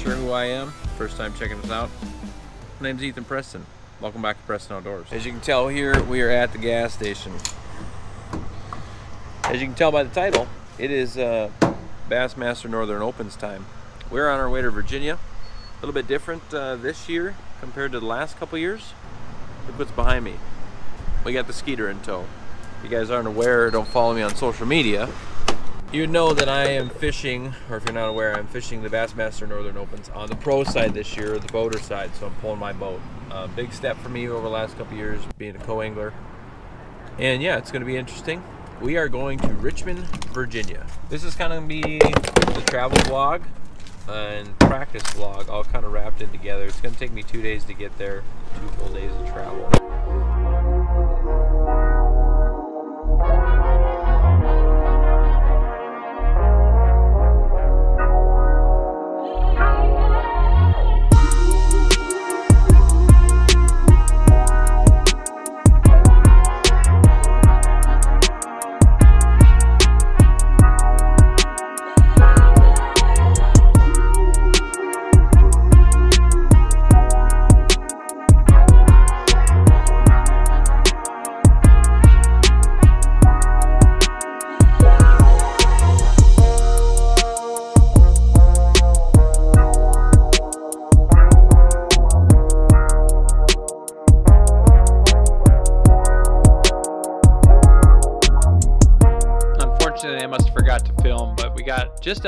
sure who I am, first time checking us out, my name's Ethen Preston. Welcome back to Preston Outdoors. As you can tell here, we are at the gas station. As you can tell by the title, it is uh, Bassmaster Northern Opens time. We're on our way to Virginia. A little bit different uh, this year compared to the last couple years. Look what's behind me. We got the Skeeter in tow. If you guys aren't aware, don't follow me on social media, you know that I am fishing, or if you're not aware, I'm fishing the Bassmaster Northern Opens on the pro side this year, the boater side, so I'm pulling my boat. Uh, big step for me over the last couple years, being a co-angler. And yeah, it's going to be interesting. We are going to Richmond, Virginia. This is kind of going to be the travel vlog and practice vlog all kind of wrapped in together. It's going to take me two days to get there, two full days of travel.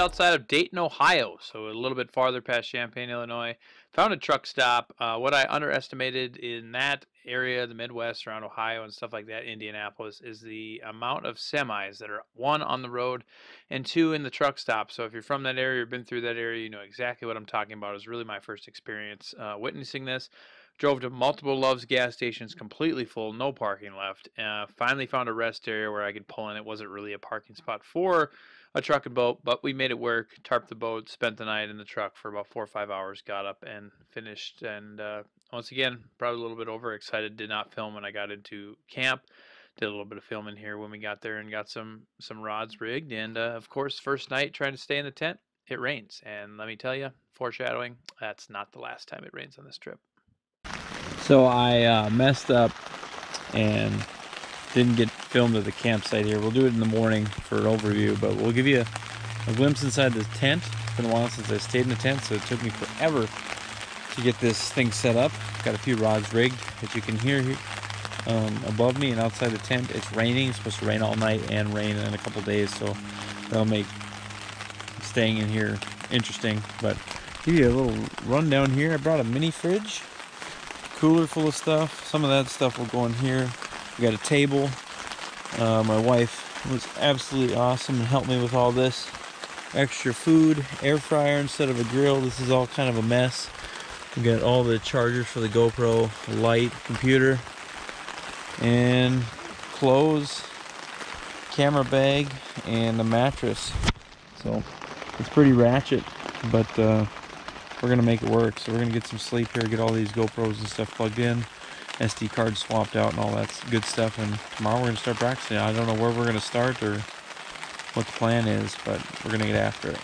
Outside of Dayton, Ohio, so a little bit farther past Champaign, Illinois. Found a truck stop. Uh, what I underestimated in that area, the Midwest, around Ohio and stuff like that, Indianapolis, is the amount of semis that are one on the road and two in the truck stop. So if you're from that area or been through that area, you know exactly what I'm talking about. It was really my first experience uh, witnessing this. Drove to multiple Love's gas stations, completely full, no parking left. Uh, finally found a rest area where I could pull in. It wasn't really a parking spot for a truck and boat, but we made it work. Tarped the boat, spent the night in the truck for about four or five hours, got up and finished. And uh, once again, probably a little bit overexcited. Did not film when I got into camp. Did a little bit of filming here when we got there and got some some rods rigged. And uh, of course, first night trying to stay in the tent, it rains. And let me tell you, foreshadowing, that's not the last time it rains on this trip. So I uh, messed up and didn't get filmed at the campsite here. We'll do it in the morning for an overview, but we'll give you a, a glimpse inside the tent. It's been a while since I stayed in the tent, so it took me forever to get this thing set up. Got a few rods rigged, as you can hear here um, above me and outside the tent. It's raining. It's supposed to rain all night and rain in a couple days, so that'll make staying in here interesting. But give you a little rundown here. I brought a mini fridge cooler full of stuff. Some of that stuff will go in here. We got a table. Uh, my wife was absolutely awesome and helped me with all this. Extra food, air fryer instead of a grill. This is all kind of a mess. We got all the chargers for the GoPro, light, computer, and clothes, camera bag, and a mattress. So it's pretty ratchet, but uh, we're gonna make it work. So we're gonna get some sleep here, get all these GoPros and stuff plugged in, SD card swapped out and all that good stuff. And tomorrow we're gonna start practicing. I don't know where we're gonna start or what the plan is, but we're gonna get after it.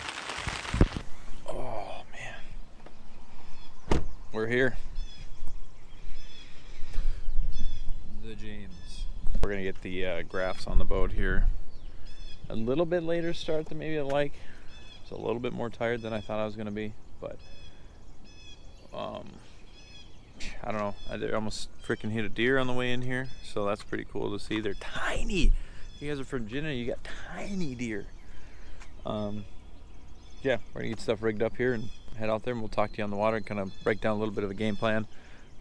Oh man. We're here. The James. We're gonna get the uh, graphs on the boat here. A little bit later start than maybe I like. It's a little bit more tired than I thought I was gonna be, but um, I don't know. I almost freaking hit a deer on the way in here, so that's pretty cool to see. They're tiny. You guys are from Virginia. You got tiny deer. Um, yeah, we're gonna get stuff rigged up here and head out there, and we'll talk to you on the water and kind of break down a little bit of a game plan.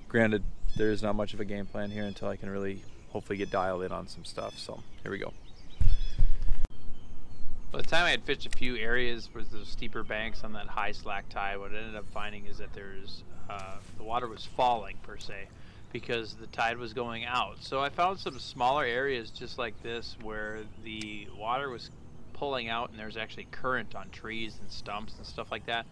Granted, there is not much of a game plan here until I can really hopefully get dialed in on some stuff. So here we go. By the time I had fished a few areas with the steeper banks on that high slack tide, what I ended up finding is that there's uh, the water was falling per se because the tide was going out. So I found some smaller areas just like this where the water was pulling out and there's actually current on trees and stumps and stuff like that.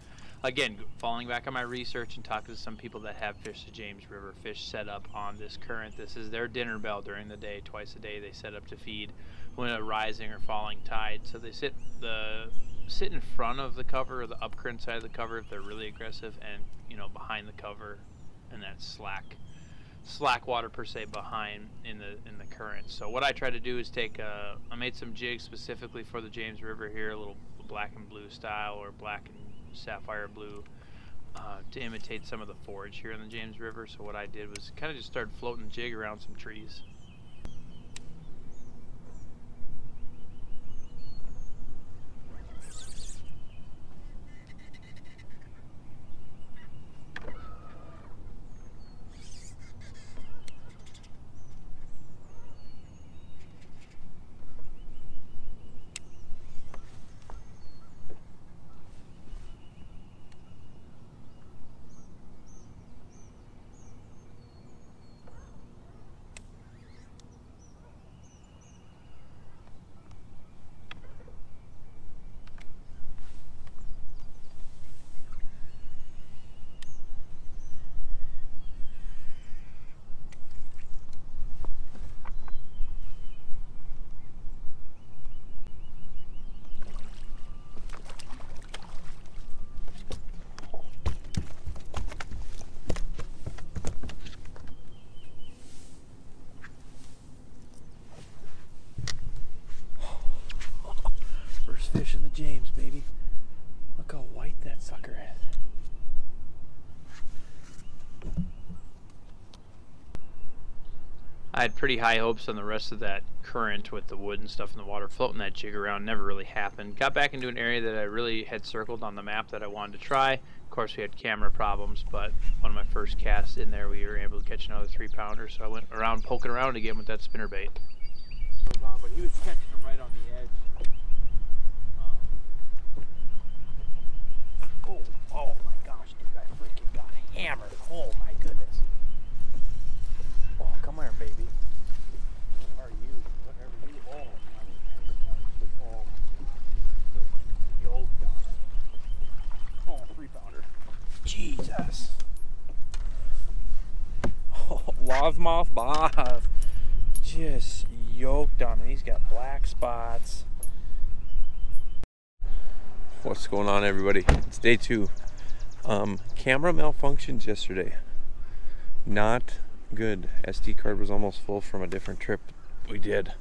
again, falling back on my research and talking to some people that have fished the James River fish set up on this current. This is their dinner bell during the day. Twice a day they set up to feed when a rising or falling tide. So they sit the sit in front of the cover or the upcurrent side of the cover if they're really aggressive, and you know behind the cover, and that slack slack water per se behind in the in the current. So what I try to do is take a, I made some jigs specifically for the James River here, a little black and blue style or black and sapphire blue uh, to imitate some of the forage here in the James River. So what I did was kind of just started floating the jig around some trees. fish in the James, baby. Look how white that sucker is. I had pretty high hopes on the rest of that current with the wood and stuff in the water floating that jig around. Never really happened. Got back into an area that I really had circled on the map that I wanted to try. Of course, we had camera problems, but one of my first casts in there, we were able to catch another three pounder. So I went around poking around again with that spinner bait. But he was catching them right on the edge. Um, oh, oh my gosh, dude, I freaking got hammered. Oh my goodness. Oh, come here, baby. What are you? Whatever you Oh, oh. Yo, Oh, three pounder. Jesus. Largemouth bass. Just yoked on it. He's got black spots. What's going on, everybody? It's day two. Um, camera malfunctions yesterday. Not good. SD card was almost full from a different trip we did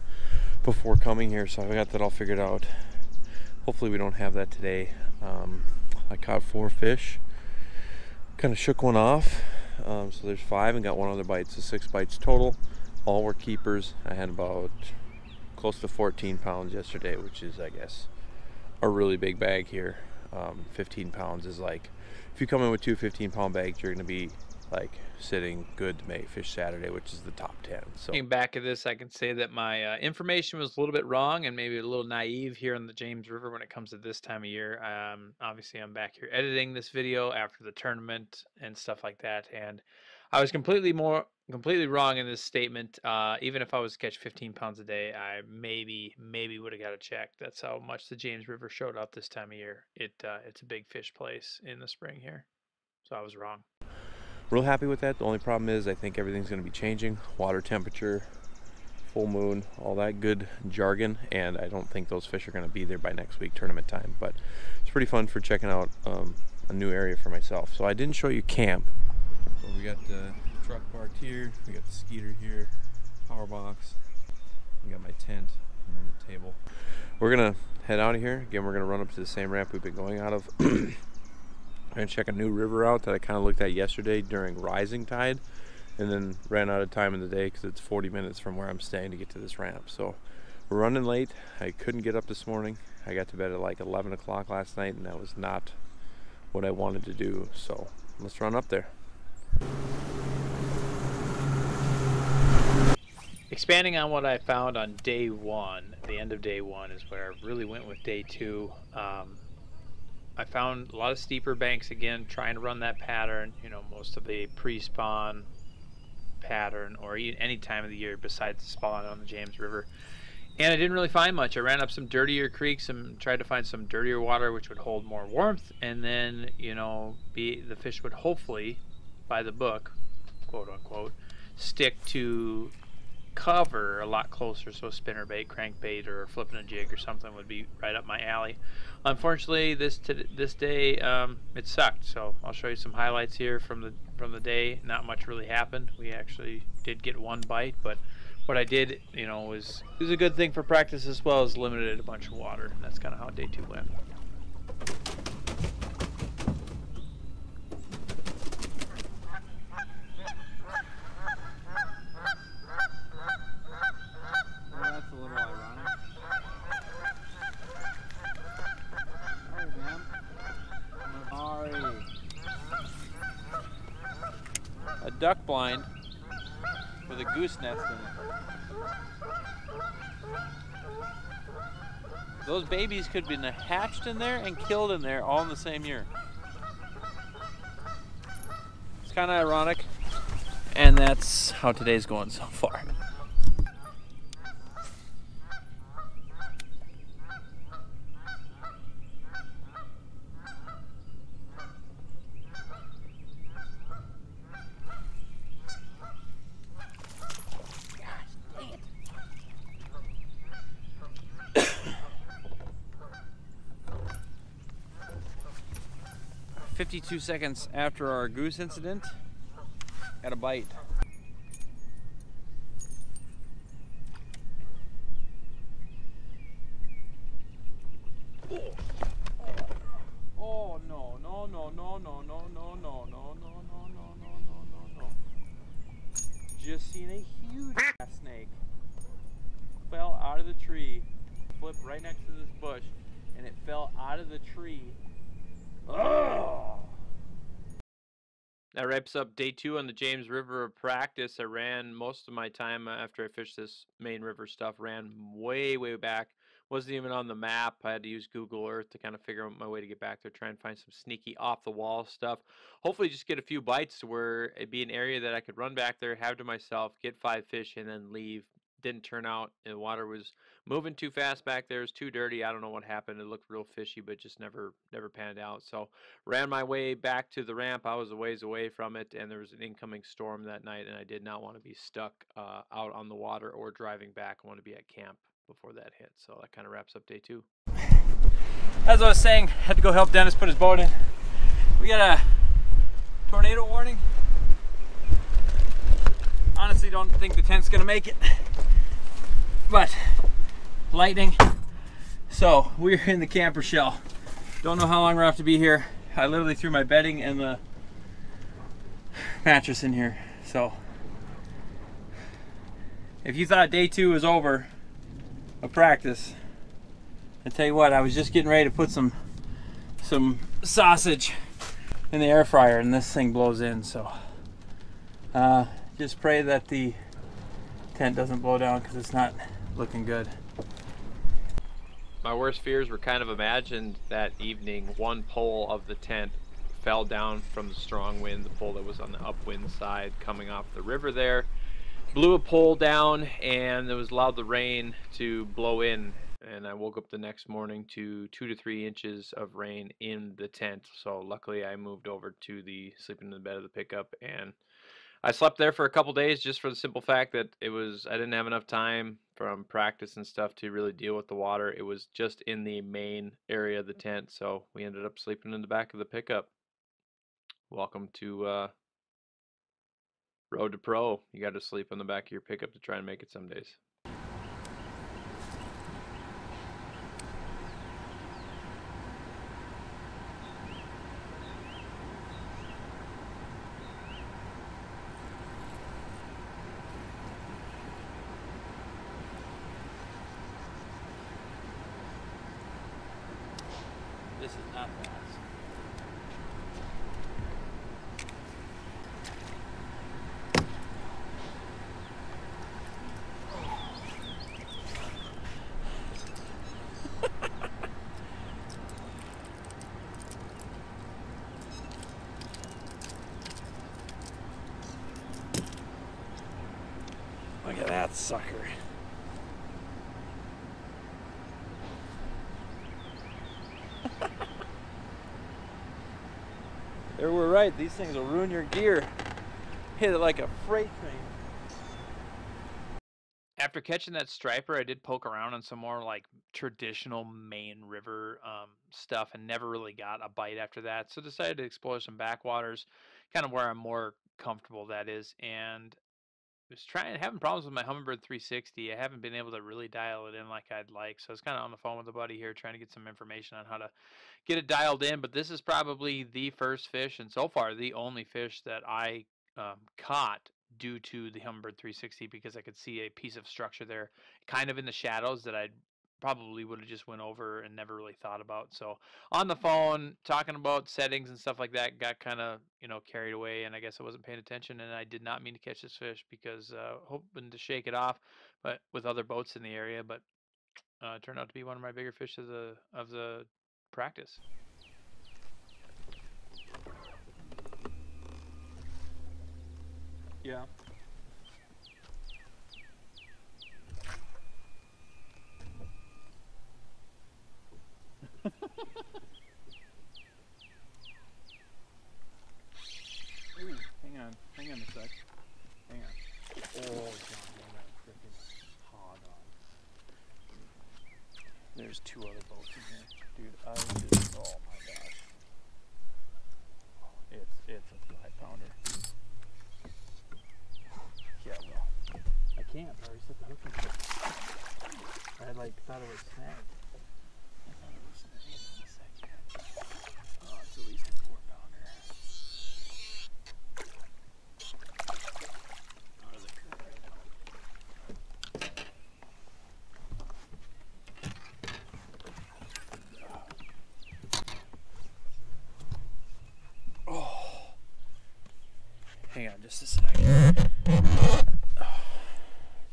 before coming here, so I got that all figured out. Hopefully, we don't have that today. Um, I caught four fish. Kind of shook one off. Um, so there's five and got one other bite, so six bites total. All were keepers. I had about close to 14 pounds yesterday, which is, I guess, a really big bag here. Um, 15 pounds is like, if you come in with two 15 pound bags, you're going to be like sitting good to make fish Saturday, which is the top 10. So Looking back at this, I can say that my uh, information was a little bit wrong and maybe a little naive here on the James River when it comes to this time of year. Um, obviously, I'm back here editing this video after the tournament and stuff like that, and I was completely more completely wrong in this statement. Uh, even if I was to catch 15 pounds a day, I maybe maybe would have got a check. That's how much the James River showed up this time of year. It uh, it's a big fish place in the spring here, so I was wrong. Real happy with that. The only problem is I think everything's going to be changing. Water temperature, full moon, all that good jargon, and I don't think those fish are going to be there by next week tournament time. But it's pretty fun for checking out um, a new area for myself. So I didn't show you camp. So we got the truck parked here. We got the skeeter here, power box. We got my tent and then the table. We're gonna head out of here. Again, we're gonna run up to the same ramp we've been going out of. I'm gonna check a new river out that I kind of looked at yesterday during rising tide, and then ran out of time in the day because it's 40 minutes from where I'm staying to get to this ramp. So we're running late. I couldn't get up this morning. I got to bed at like 11 o'clock last night, and that was not what I wanted to do. So let's run up there. Expanding on what I found on day one, the end of day one is where I really went with day two. Um, I found a lot of steeper banks again, trying to run that pattern. You know, most of the pre-spawn pattern, or any time of the year besides the spawn on the James River, and I didn't really find much. I ran up some dirtier creeks and tried to find some dirtier water which would hold more warmth, and then you know, be the fish would hopefully, by the book, quote unquote, stick to cover a lot closer. So spinner bait, crankbait, or flipping a jig or something would be right up my alley. Unfortunately, this this day um, it sucked. So I'll show you some highlights here from the from the day. Not much really happened. We actually did get one bite, but what I did, you know, was was a good thing for practice as well as limited a bunch of water. And that's kind of how day two went. that's a little ironic. Sorry, ma'am. Sorry. A duck blind with a goose nest in it. Those babies could have been hatched in there and killed in there all in the same year. It's kind of ironic. And that's how today's going so far. 52 seconds after our goose incident, got a bite. Oh no, no, no, no, no, no, no, no, no, no, no, no, no, no, no, no. Just seen a huge snake. Fell out of the tree, flipped right next to this bush, and it fell out of the tree Oh. That wraps up day two on the James River of practice. I ran most of my time uh, after I fished this main river stuff, ran way, way back. Wasn't even on the map. I had to use Google Earth to kind of figure out my way to get back there, try and find some sneaky off the wall stuff. Hopefully, just get a few bites where it'd be an area that I could run back there, have to myself, get five fish, and then leave. Didn't turn out. The water was moving too fast back there. It was too dirty. I don't know what happened. It looked real fishy, but just never never panned out. So ran my way back to the ramp. I was a ways away from it, and there was an incoming storm that night, and I did not want to be stuck uh, out on the water or driving back. I want to be at camp before that hit. So that kind of wraps up day two. As I was saying, had to go help Dennis put his boat in. We got a tornado warning. Honestly, don't think the tent's gonna make it, but lightning. So we're in the camper shell. Don't know how long we're have to be here. I literally threw my bedding and the mattress in here. So if you thought day two was over of practice, I tell you what, I was just getting ready to put some some sausage in the air fryer and this thing blows in. So uh, just pray that the tent doesn't blow down because it's not looking good. My worst fears were kind of imagined that evening. One pole of the tent fell down from the strong wind, the pole that was on the upwind side coming off the river there. Blew a pole down and it was allowed the rain to blow in. And I woke up the next morning to two to three inches of rain in the tent. So luckily I moved over to the sleeping in the bed of the pickup and I slept there for a couple days just for the simple fact that it was I didn't have enough time from practice and stuff to really deal with the water. It was just in the main area of the tent, so we ended up sleeping in the back of the pickup. Welcome to uh, Road to Pro. You got to sleep in the back of your pickup to try and make it some days. sucker. we're right, these things will ruin your gear. Hit it like a freight train. After catching that striper, I did poke around on some more like traditional main river um, stuff and never really got a bite after that. So decided to explore some backwaters, kind of where I'm more comfortable that is and was trying having problems with my Humminbird 360. I haven't been able to really dial it in like I'd like. So I was kind of on the phone with a buddy here trying to get some information on how to get it dialed in. But this is probably the first fish, and so far the only fish that I um, caught due to the Humminbird 360 because I could see a piece of structure there, kind of in the shadows that I probably would have just went over and never really thought about. So on the phone, talking about settings and stuff like that, got kind of you know carried away, and I guess I wasn't paying attention, and I did not mean to catch this fish because uh, hoping to shake it off, but with other boats in the area, but uh, turned out to be one of my bigger fish of the of the practice. Yeah. Ooh, hang on. Hang on a sec. Hang on. Oh, John, I got a freaking hog on. There's two other boats in here. Dude, I just, oh my gosh. It's, it's a five pounder. Yeah, well, I can't. I already set the hook in. I like thought it was snagged. I thought it was snagged. Hang on a sec here. Oh, it's at least a four pounder. Out of the current right now. Hang on just a second.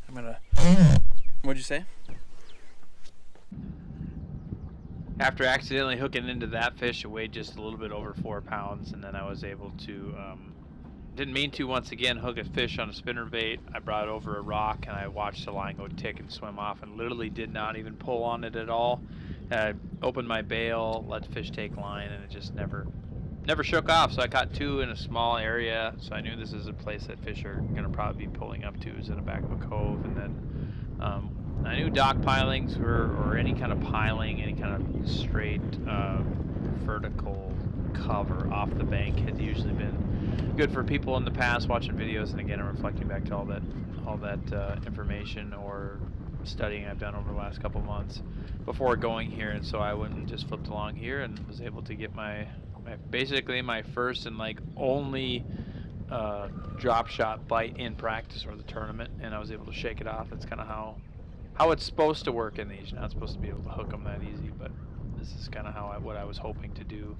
I'm gonna. What'd you say? After accidentally hooking into that fish, it weighed just a little bit over four pounds, and then I was able to. Um, didn't mean to once again hook a fish on a spinner bait. I brought it over a rock and I watched the line go tick and swim off, and literally did not even pull on it at all. I opened my bail, let the fish take line, and it just never, never shook off. So I caught two in a small area. So I knew this is a place that fish are gonna probably be pulling up to, is in the back of a cove, and then um, I knew dock pilings were, or any kind of piling, any kind of straight uh, vertical cover off the bank had usually been good for people in the past watching videos. And again, I'm reflecting back to all that, all that uh, information or studying I've done over the last couple months before going here. And so I went and just flipped along here and was able to get my basically my first and like only uh, drop shot bite in practice or the tournament, and I was able to shake it off. That's kind of how how it's supposed to work in these. You're not supposed to be able to hook them that easy, but this is kind of how I, what I was hoping to do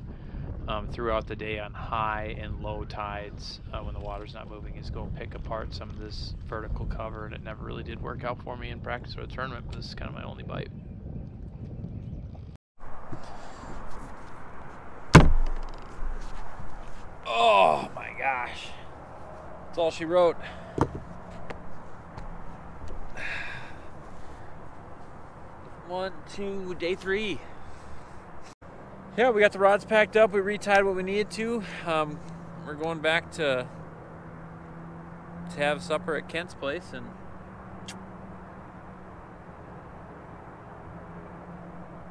um, throughout the day on high and low tides uh, when the water's not moving is go pick apart some of this vertical cover, and it never really did work out for me in practice or the tournament. But this is kind of my only bite. Oh my gosh. That's all she wrote. One, two, day three. Yeah, we got the rods packed up. We retied what we needed to. Um, we're going back to to have supper at Kent's place and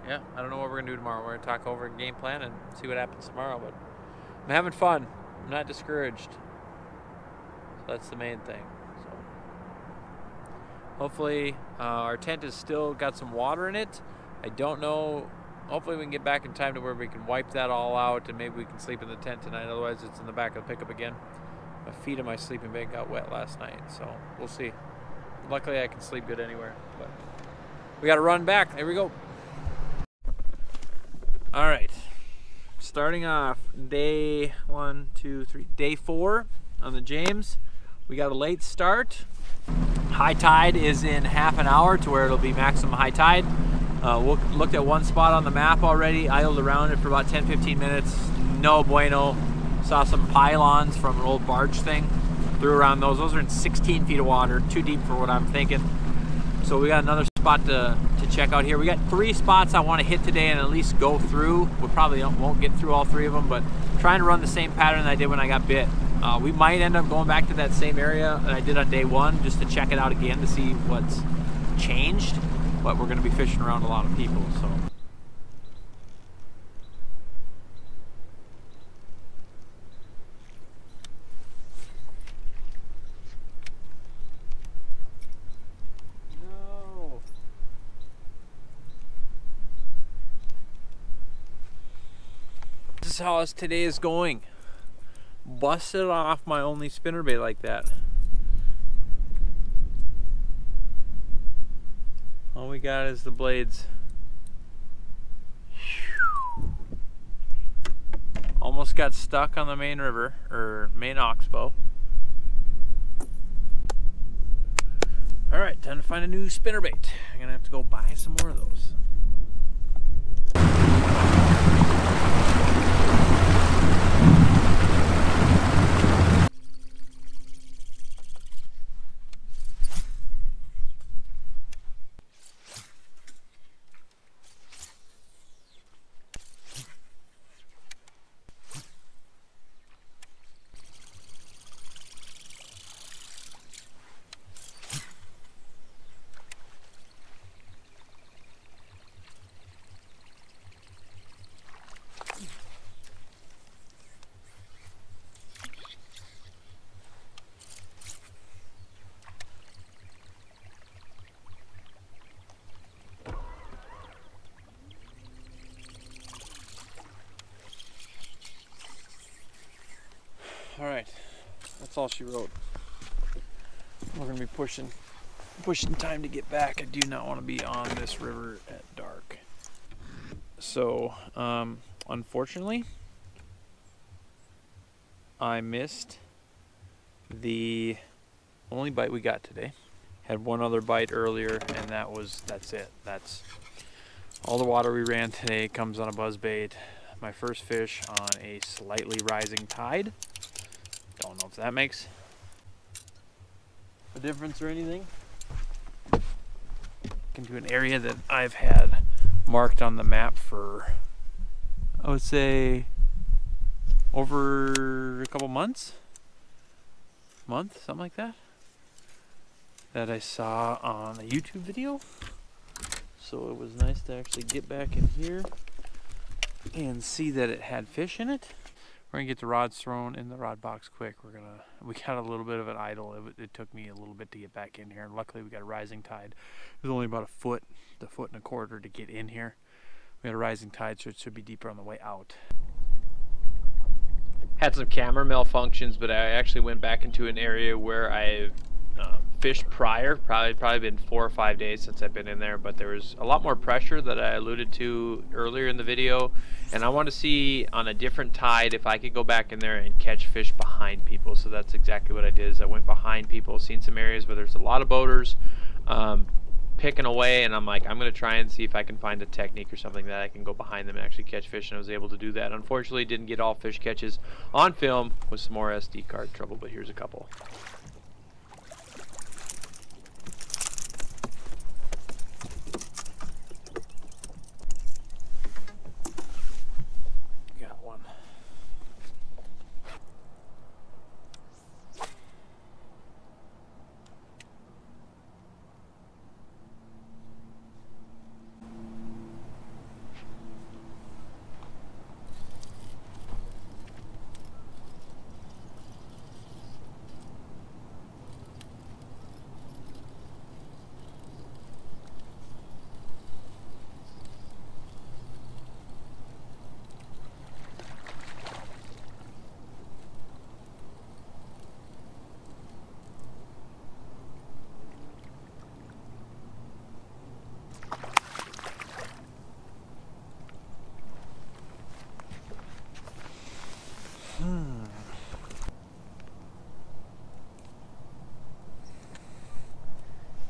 yeah, I don't know what we're gonna do tomorrow. We're gonna talk over game plan and see what happens tomorrow. But I'm having fun. I'm not discouraged. So that's the main thing. So hopefully uh, our tent has still got some water in it. I don't know. Hopefully we can get back in time to where we can wipe that all out and maybe we can sleep in the tent tonight. Otherwise it's in the back of the pickup again. My feet in my sleeping bag got wet last night, so we'll see. Luckily I can sleep good anywhere. But we got to run back. There we go. All right starting off day one, two, three, day four on the James. We got a late start. High tide is in half an hour to where it'll be maximum high tide. Uh, we looked at one spot on the map already, idled around it for about 10 15 minutes. No bueno. Saw some pylons from an old barge thing. Threw around those. Those are in 16 feet of water, too deep for what I'm thinking. So we got another spot to, to check out here. We got three spots I want to hit today and at least go through. We probably won't get through all three of them, but trying to run the same pattern that I did when I got bit. Uh, we might end up going back to that same area that I did on day one just to check it out again to see what's changed. But we're going to be fishing around a lot of people, so. No. This is how us today is going. Busted off my only spinnerbait like that. All we got is the blades. Almost got stuck on the main river, or main oxbow. Alright, time to find a new spinnerbait. I'm gonna have to go buy some more of those. All right, that's all she wrote. We're gonna be pushing, pushing time to get back. I do not want to be on this river at dark. So, um, unfortunately, I missed the only bite we got today. Had one other bite earlier, and that was that's it. That's all the water we ran today comes on a buzz bait. My first fish on a slightly rising tide. Don't know if that makes a difference or anything. Into an area that I've had marked on the map for, I would say, over a couple months, month, something like that. That I saw on a YouTube video. So it was nice to actually get back in here and see that it had fish in it. We're gonna get the rods thrown in the rod box quick. We're gonna, we got a little bit of an idle. It, it took me a little bit to get back in here, and luckily we got a rising tide. It was only about a foot, the foot and a quarter to get in here. We had a rising tide, so it should be deeper on the way out. Had some camera malfunctions, but I actually went back into an area where I've fished prior. Probably probably been four or five days since I've been in there, but there was a lot more pressure that I alluded to earlier in the video, and I want to see on a different tide if I could go back in there and catch fish behind people. So that's exactly what I did. Is I went behind people, seen some areas where there's a lot of boaters. Um, picking away and I'm like I'm gonna try and see if I can find a technique or something that I can go behind them and actually catch fish and I was able to do that unfortunately didn't get all fish catches on film with some more SD card trouble but here's a couple got one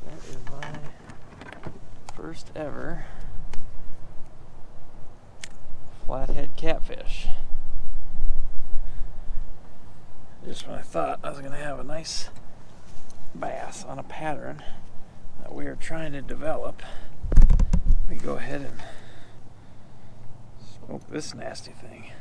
That is my ever flathead catfish. Just when I thought I was going to have a nice bass on a pattern that we are trying to develop, we go ahead and smoke this nasty thing.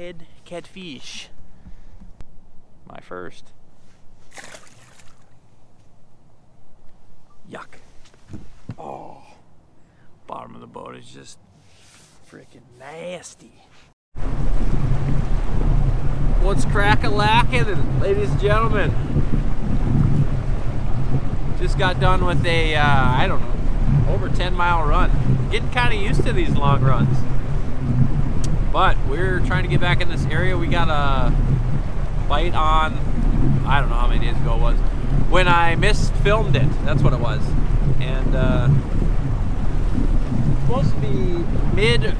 Flathead catfish. My first. Yuck. Oh, bottom of the boat is just freaking nasty. What's crack-a-lacking, ladies and gentlemen? Just got done with a, uh, I don't know, over 10 mile run. Getting kind of used to these long runs. But we're trying to get back in this area. We got a bite on, I don't know how many days ago it was, when I missed filmed it. That's what it was. And uh, supposed to be mid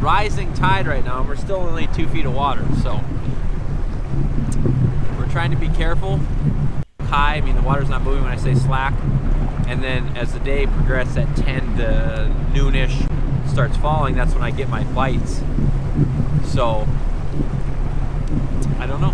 rising tide right now, and we're still only two feet of water. So we're trying to be careful. High, I mean the water's not moving when I say slack. And then as the day progresses at 10 to noonish starts falling, that's when I get my bites. So I don't know.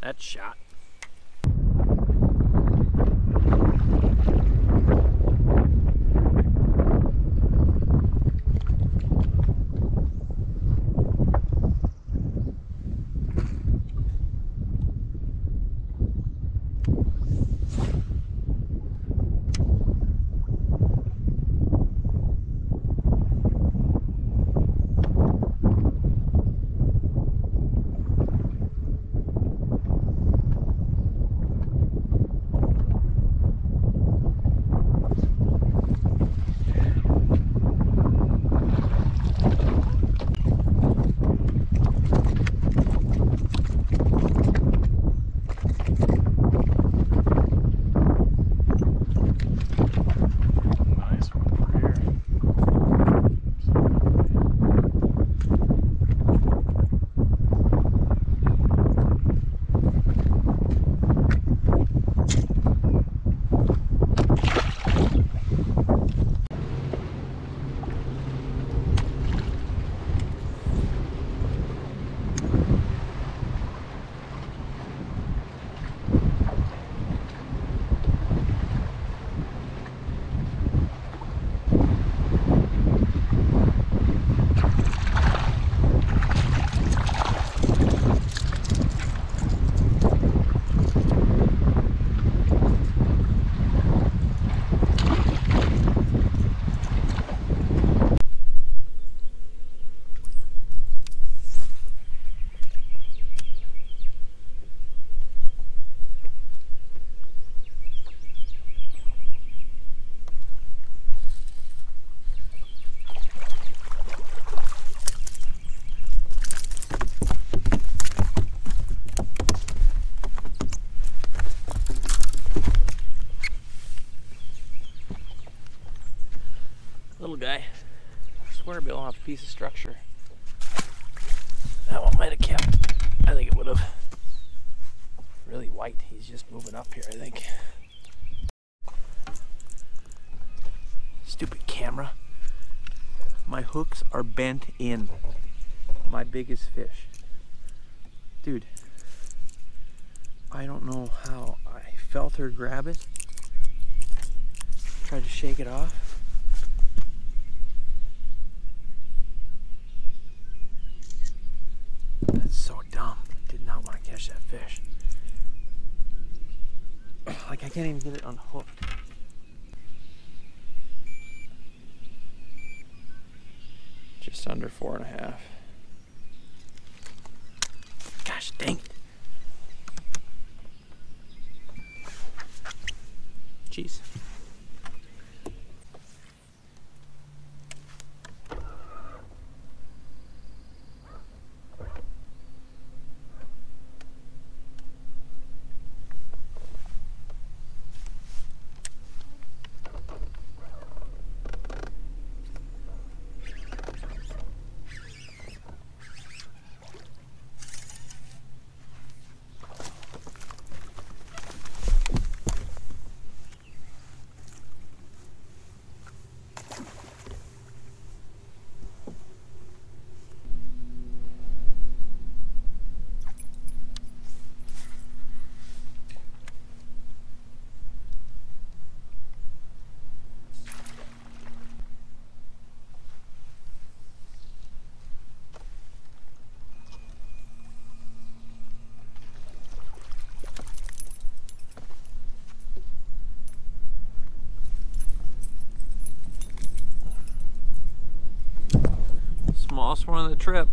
That shot. A piece of structure. That one might have kept. I think it would have. Really white. He's just moving up here, I think. Stupid camera. My hooks are bent in. My biggest fish. Dude. I don't know how I felt her grab it. Tried to shake it off. That's so dumb. Did not want to catch that fish. Like I can't even get it unhooked. Just under four and a half. Gosh dang it. Jeez. Smallest one of the trip.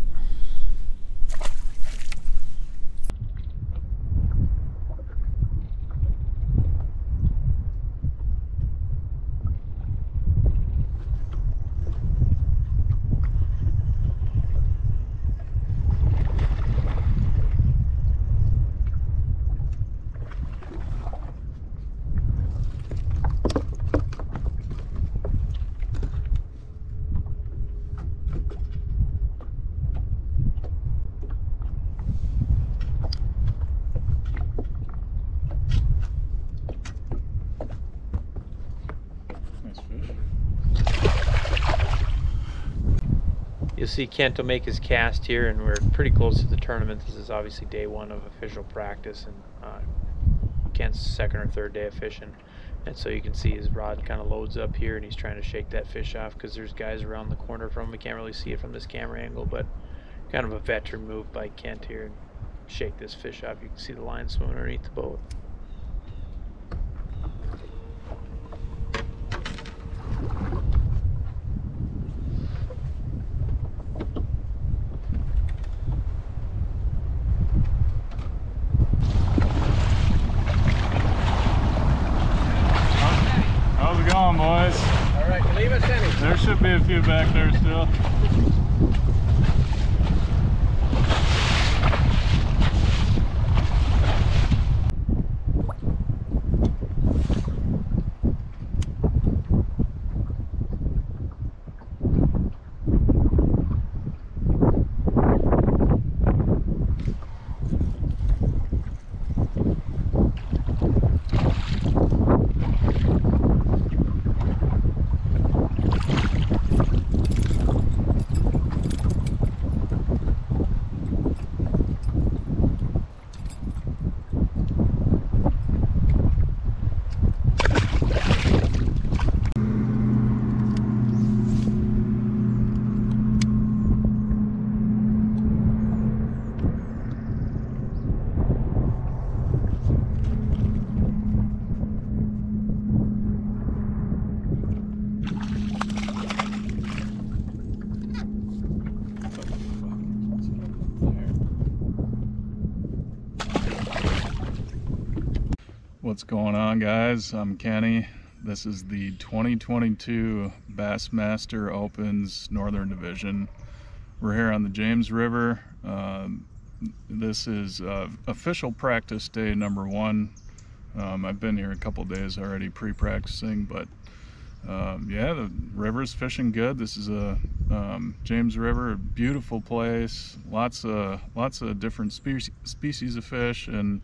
Nice fish. See Kento make his cast here, and we're pretty close to the tournament. This is obviously day one of official practice, and uh, Kent's second or third day of fishing. And so you can see his rod kind of loads up here, and he's trying to shake that fish off because there's guys around the corner from him. We can't really see it from this camera angle, but kind of a veteran move by Kent here and shake this fish off. You can see the line swimming underneath the boat. How's it going, boys? All right, leave us any. There should be a few back there still. What's going on, guys? I'm Kenny. This is the 2022 Bassmaster Opens Northern Division. We're here on the James River. Um, this is uh, official practice day number one. Um, I've been here a couple days already pre-practicing, but um, yeah, the river's fishing good. This is a um, James River, beautiful place. Lots of lots of different species species of fish and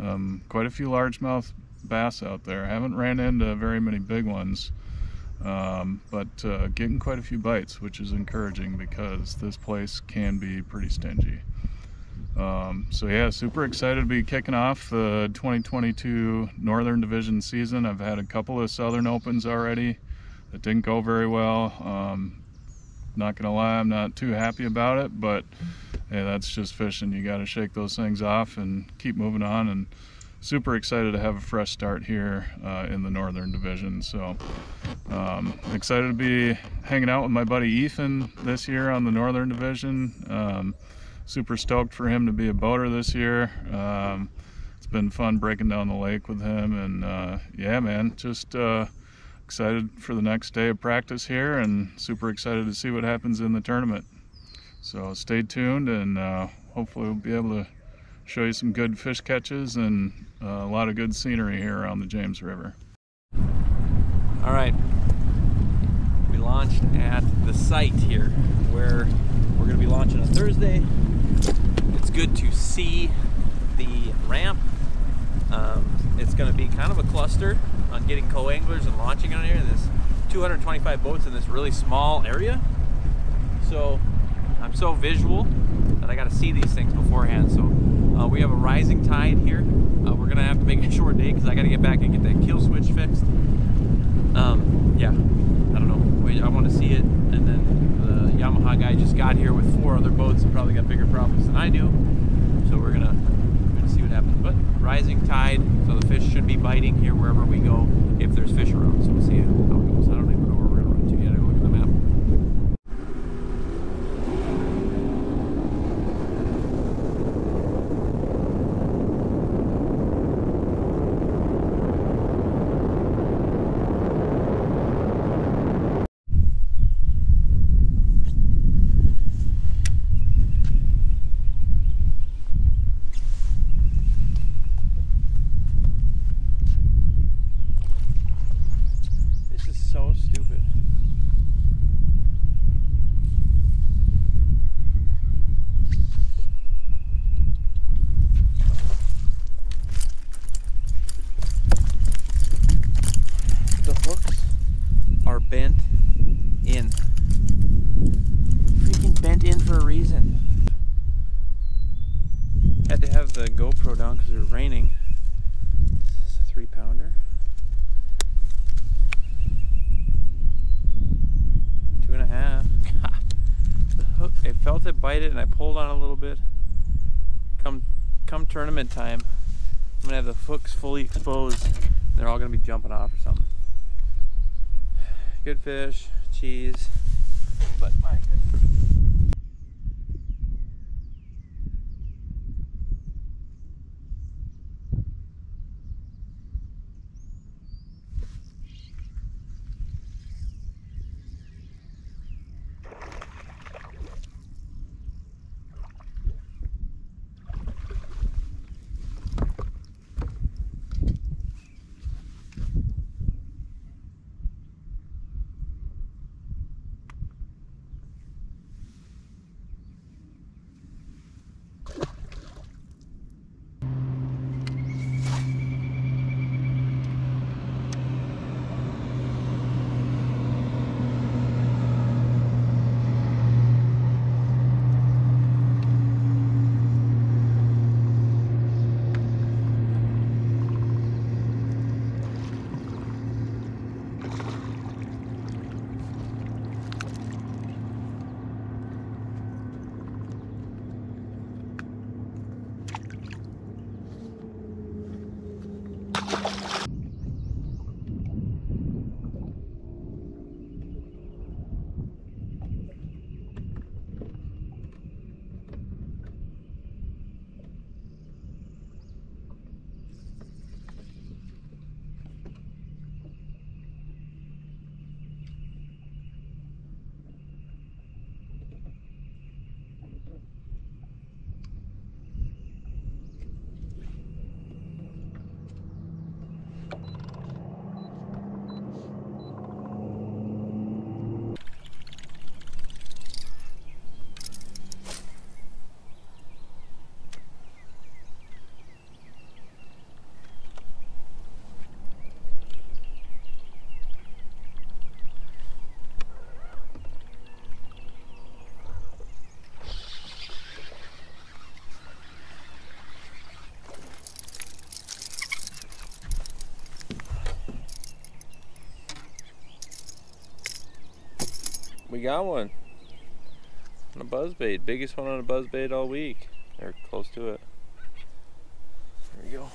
um, quite a few largemouth bass out there. I haven't ran into very many big ones, um, but uh, getting quite a few bites, which is encouraging because this place can be pretty stingy. Um, so yeah, super excited to be kicking off the 2022 Northern Division season. I've had a couple of Southern Opens already that didn't go very well. Um, not gonna lie, I'm not too happy about it, but hey, that's just fishing. You got to shake those things off and keep moving on. And super excited to have a fresh start here uh, in the Northern Division. So um, excited to be hanging out with my buddy Ethen this year on the Northern Division. Um, super stoked for him to be a boater this year. Um, it's been fun breaking down the lake with him, and uh, yeah, man, just uh, excited for the next day of practice here, and super excited to see what happens in the tournament. So stay tuned, and uh, hopefully we'll be able to show you some good fish catches and uh, a lot of good scenery here around the James River. All right. We launched at the site here where we're going to be launching on Thursday. It's good to see the ramp. Um, it's going to be kind of a cluster on getting co-anglers and launching on here. There's 225 boats in this really small area. So I'm so visual I got to see these things beforehand. So uh, we have a rising tide here. Uh, we're gonna have to make a short day because I got to get back and get that kill switch fixed. Um, yeah, I don't know. Wait, I want to see it, and then the Yamaha guy just got here with four other boats and probably got bigger problems than I do. So we're gonna we're gonna see what happens. But rising tide, so the fish should be biting here wherever we go if there's fish around. So we'll see how it goes. I don't where we're gonna run to yet. I gotta look at the map. bent in. Freaking bent in for a reason. Had to have the GoPro down because it was raining. This is a three pounder. Two and a half. the hook, I felt it bite it and I pulled on a little bit. Come, come tournament time, I'm gonna have the hooks fully exposed. They're all gonna be jumping off or something. Good fish, cheese, but my goodness. We got one. On a buzzbait. Biggest one on a buzzbait all week. Or close to it. There we go.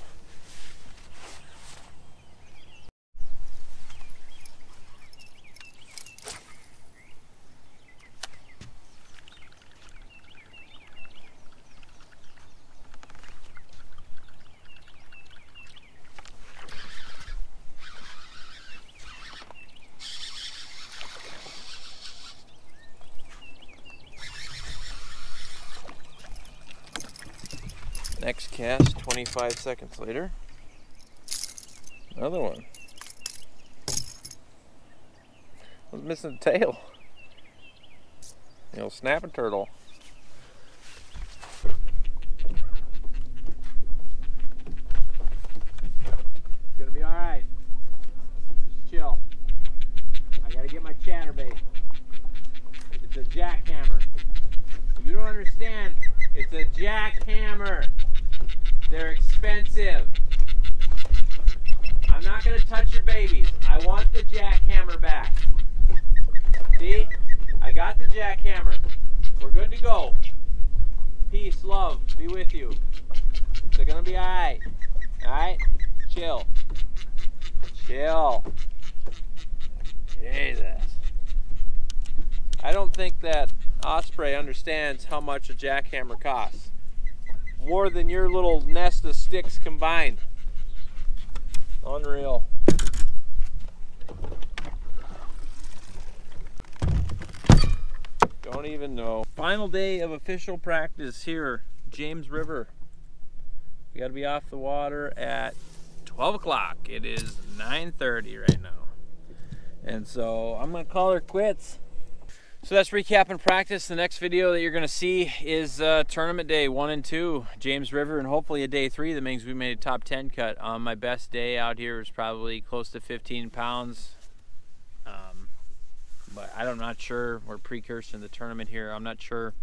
Next cast 25 seconds later. Another one. I was missing the tail. The old snapping turtle. It's gonna be alright. Just chill. I gotta get my chatterbait. It's a jackhammer. You don't understand. It's a jackhammer. They're expensive. I'm not gonna touch your babies. I want the jackhammer back. See? I got the jackhammer. We're good to go. Peace, love, be with you. They're gonna be alright. Alright? Chill. Chill. Jesus. I don't think that Osprey understands how much a jackhammer costs. More than your little nest of sticks combined. Unreal. Don't even know. Final day of official practice here, James River. We got to be off the water at 12 o'clock. It is 9:30 right now, and so I'm gonna call her quits. So that's recapping practice. The next video that you're gonna see is uh, tournament day one and two, James River, and hopefully a day three that means we made a top 10 cut. Um, my best day out here was probably close to 15 pounds. Um, but I'm not sure. We're precursor in the tournament here. I'm not sure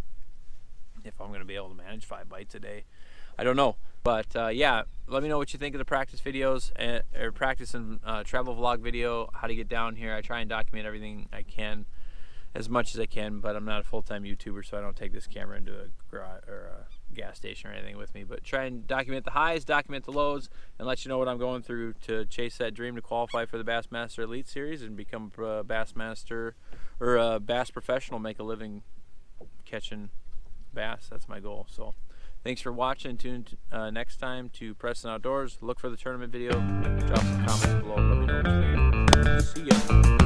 if I'm going to be able to manage five bites a day. I don't know. But uh, yeah, let me know what you think of the practice videos and, or practice and uh, travel vlog video, how to get down here. I try and document everything I can as much as I can, but I'm not a full-time YouTuber, so I don't take this camera into a garage or a gas station or anything with me. But try and document the highs, document the lows, and let you know what I'm going through to chase that dream to qualify for the Bassmaster Elite Series and become a Bassmaster or a bass professional, make a living catching bass. That's my goal. So. Thanks for watching. Tune uh, next time to Preston Outdoors. Look for the tournament video. Drop some comments below. Let me know what you think. See ya.